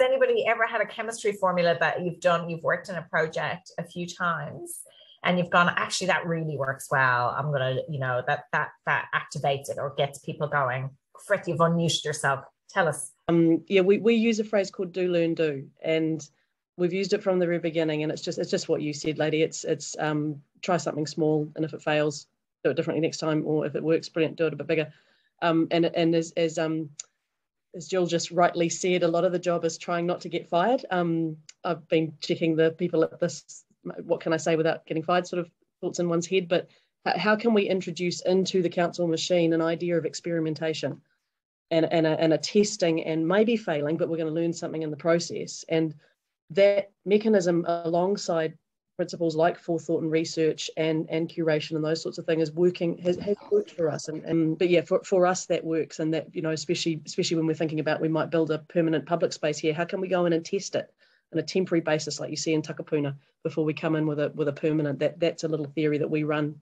anybody ever had a chemistry formula that you've done, you've worked in a project a few times and you've gone, actually, that really works well. I'm gonna, you know, that that that activates it or gets people going. Frith, you've unleashed yourself. Tell us. Um, yeah, we, we use a phrase called do learn do. And we've used it from the very beginning and it's just it's just what you said, lady. It's it's um try something small and if it fails, do it differently next time, or if it works, brilliant, do it a bit bigger. Um, and and as as um as Jill just rightly said, a lot of the job is trying not to get fired. Um, I've been checking the people at this, what can I say without getting fired, sort of thoughts in one's head, but how can we introduce into the council machine an idea of experimentation and, and, a, and a testing and maybe failing, but we're going to learn something in the process. And that mechanism alongside principles like forethought and research and and curation and those sorts of things is working has, has worked for us. And, and but yeah for, for us that works and that you know especially especially when we're thinking about we might build a permanent public space here how can we go in and test it on a temporary basis like you see in Takapuna before we come in with a with a permanent? That that's a little theory that we run